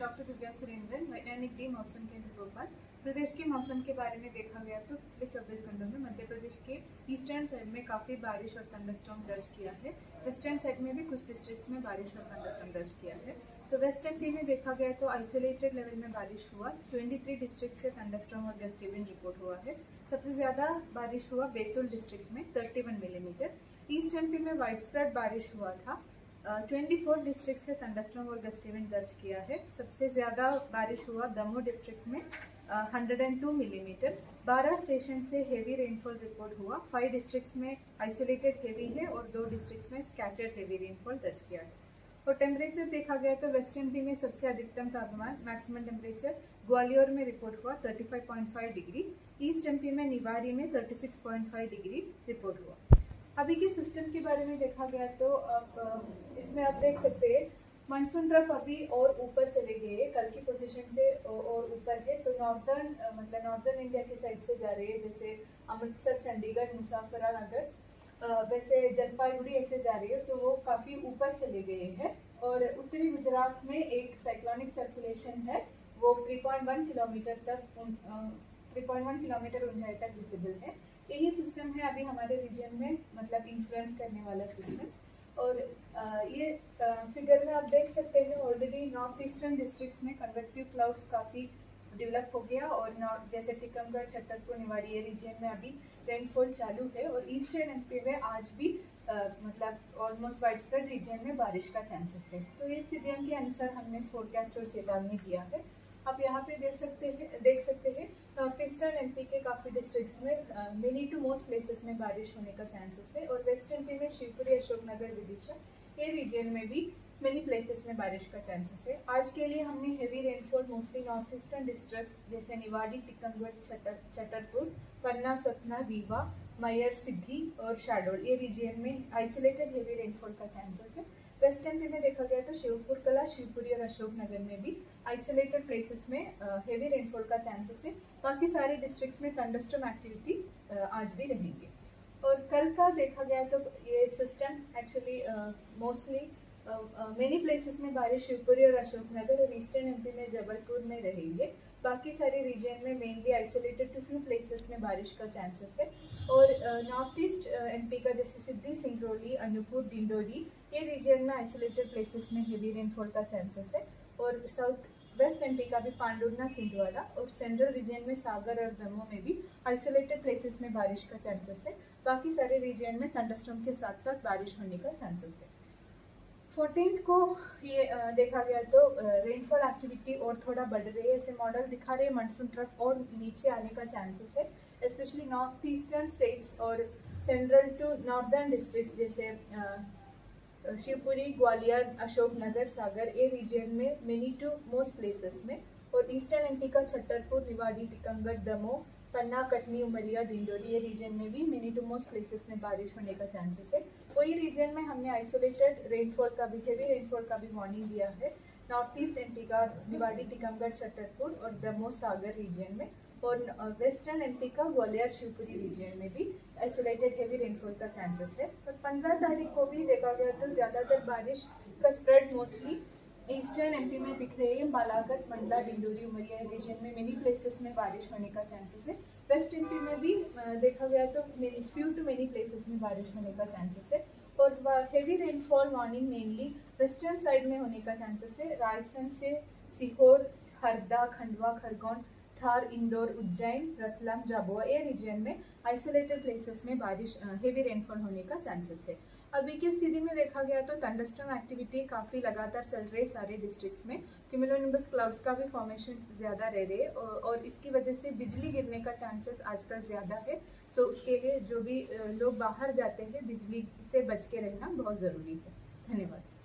Doctor Divya Surendran, वैज्ञानिक D मौसम केंद्र भोपाल प्रदेश के मौसम के बारे में देखा गया तो पिछले 24 घंटों में मध्य प्रदेश के ईस्टर्न साइड में काफ़ी बारिश और थंडरस्टॉर्म दर्ज किया है। वेस्टर्न साइड में भी कुछ डिस्ट्रिक्ट्स में बारिश और थंडरस्टॉर्म दर्ज किया है। तो वेस्ट एमपी में देखा गया तो आइसोलेटेड लेवल में बारिश हुआ। 23 डिस्ट्रिक्ट से थंडरस्टॉर्म और गस्ट इवेंट रिपोर्ट हुआ है। सबसे ज़्यादा बारिश हुआ बैतूल डिस्ट्रिक्ट में 31 मिलीमीटर ईस्ट एमपी में वाइड स्प्रेड बारिश हुआ था। ट्वेंटी फोर डिस्ट्रिक्ट से थंडरस्टॉर्म और गस्ट इवेंट दर्ज किया है। सबसे ज़्यादा बारिश हुआ दमोह डिस्ट्रिक्ट में हंड्रेड एंड टू मिलीमीटर बारह स्टेशन से हेवी रेनफॉल रिपोर्ट हुआ। फाइव डिस्ट्रिक्ट्स में आइसोलेटेड हेवी है और दो डिस्ट्रिक्ट्स में स्कैटर्ड हेवी रेनफॉल दर्ज किया है। और टेम्परेचर देखा गया तो वेस्ट एमपी में सबसे अधिकतम तापमान मैक्सिमम टेम्परेचर ग्वालियर में रिपोर्ट हुआ 35.5 डिग्री ईस्ट एमपी में निवारी में 36.5 डिग्री रिपोर्ट हुआ। अभी के सिस्टम के बारे में देखा गया तो अब इसमें आप देख सकते हैं मानसून ट्रफ अभी और ऊपर चले गए कल की पोजीशन से और ऊपर है। तो नॉर्दर्न मतलब नॉर्दर्न इंडिया की साइड से जा रहे हैं, जैसे अमृतसर, चंडीगढ़ मुसाफरा नगर वैसे जलपाईगुड़ी ऐसे जा रही है तो वो काफ़ी ऊपर चले गए हैं। और उत्तरी गुजरात में एक साइक्लोनिक सर्कुलेशन है, वो 3.1 किलोमीटर तक 3.1 किलोमीटर ऊंचाई तक विजिबल है। यही सिस्टम है अभी हमारे रीजन में मतलब इन्फ्लुएंस करने वाला सिस्टम और ये फिगर में आप देख सकते हैं ऑलरेडी नॉर्थ ईस्टर्न डिस्ट्रिक्ट्स में कन्वेक्टिव क्लाउड्स काफ़ी डेवलप हो गया और नॉर्थ जैसे टिकमगढ़ छतरपुर निवाड़ी ये रीजन में अभी रेनफॉल चालू है और ईस्टर्न एमपी में आज भी आ, मतलब ऑलमोस्ट वाइड स्प्रेड रीजन में बारिश का चांसेस है। तो ये स्थितियों के अनुसार हमने फोरकास्ट और चेतावनी दिया है। आप यहाँ पे देख सकते हैं, देख सकते हैं नॉर्थ ईस्टर्न के काफ़ी डिस्ट्रिक्ट्स में मेनी टू मोस्ट प्लेसेस में बारिश होने का चांसेस है और वेस्ट एमपी में शिवपुरी अशोकनगर विदिशा ये रीजन में भी मेनी प्लेसेस में बारिश का चांसेस है। आज के लिए हमने heavy rainfall mostly north eastern district जैसे निवाड़ी टिकमगढ़ छतर छतरपुर पन्ना सतना रीवा मैयर सिद्धि और शाडोल ये रीजन में आइसोलेटेड हेवी रेनफॉल का चांसेस है। वेस्ट एमपी में देखा गया तो शिवपुर कला, शिवपुरी और अशोकनगर में भी आइसोलेटेड प्लेसेस में हेवी रेनफॉल का चांसेस है। बाकी सारे डिस्ट्रिक्ट्स में थंडरस्टॉर्म एक्टिविटी आज भी रहेंगे। और कल का देखा गया तो ये system actually mostly many places में बारिश शिवपुरी और अशोकनगर और ईस्टर्न एमपी में जबलपुर में रहेंगे। बाकी सारे रीजन में mainly isolated to few places में बारिश का चांसेस है। और नॉर्थ ईस्ट एमपी का जैसे सिद्धि सिंगरौली अनूपपुर डिंडोरी, ये रीजन में आइसोलेटेड प्लेसेस में हेवी रेनफॉल का चांसेस है। और साउथ वेस्ट एमपी का भी पांडुरना छिंदवाड़ा और सेंट्रल रीजन में सागर और दमोह में भी आइसोलेटेड प्लेसेस में बारिश का चांसेस है। बाकी सारे रीजन में थंडरस्टॉर्म के साथ साथ बारिश होने का चांसेस है। फोर्टीन को ये देखा गया तो रेनफॉल एक्टिविटी और थोड़ा बढ़ रही है, ऐसे मॉडल दिखा रहे हैं मानसून ट्रफ और नीचे आने का चांसेस है स्पेशली नॉर्थ ईस्टर्न स्टेट्स और सेंट्रल टू नॉर्दर्न डिस्ट्रिक्ट्स जैसे शिवपुरी, ग्वालियर अशोकनगर सागर ए रीजन में मेनी टू मोस्ट प्लेसेस में, और ईस्टर्न एमपी का छतरपुर निवाड़ी, टिकमगढ़, दमोह पन्ना कटनी उमरिया, डिंडोरी, ये रीजन में भी मिनी टू मोस्ट प्लेसेस में बारिश होने का चांसेस है। वही रीजन में हमने आइसोलेटेड रेनफॉल का भी हेवी रेनफॉल का भी वार्निंग दिया है। नॉर्थ ईस्ट एमपी का निवाड़ी टिकमगढ़ छतरपुर और दमोह सागर रीजन में और वेस्टर्न एमपी का ग्वालियर शिवपुरी रीजन में भी आइसोलेटेड हेवी रेनफॉल का चांसेस है। और पंद्रह तारीख को भी देखा गया तो ज़्यादातर बारिश का स्प्रेड मोस्टली ईस्टर्न एमपी में दिख रही है, बालाघाट, मंडला, डिंडोरी, उमरिया रीजन में मेनी प्लेसेस में बारिश होने का चांसेस है। वेस्ट एमपी में भी देखा गया तो many few to many places में बारिश होने का चांसेस है। और heavy rainfall morning mainly western side में होने का चांसेस है। रायसन से सीहोर, हरदा, खंडवा, खरगोन थार इंदौर उज्जैन रतलाम जाबुआ ये रीजन में आइसोलेटेड प्लेसेस में बारिश हेवी रेनफॉल होने का चांसेस है। अभी की स्थिति में देखा गया तो थंडरस्टॉर्म एक्टिविटी काफ़ी लगातार चल रही है सारे डिस्ट्रिक्ट्स में। क्यूमुलोनिम्बस क्लाउड्स का भी फॉर्मेशन ज़्यादा रह रहे और इसकी वजह से बिजली गिरने का चांसेस आजकल ज़्यादा है। सो उसके लिए जो भी लोग बाहर जाते हैं, बिजली से बच के रहना बहुत ज़रूरी है। धन्यवाद।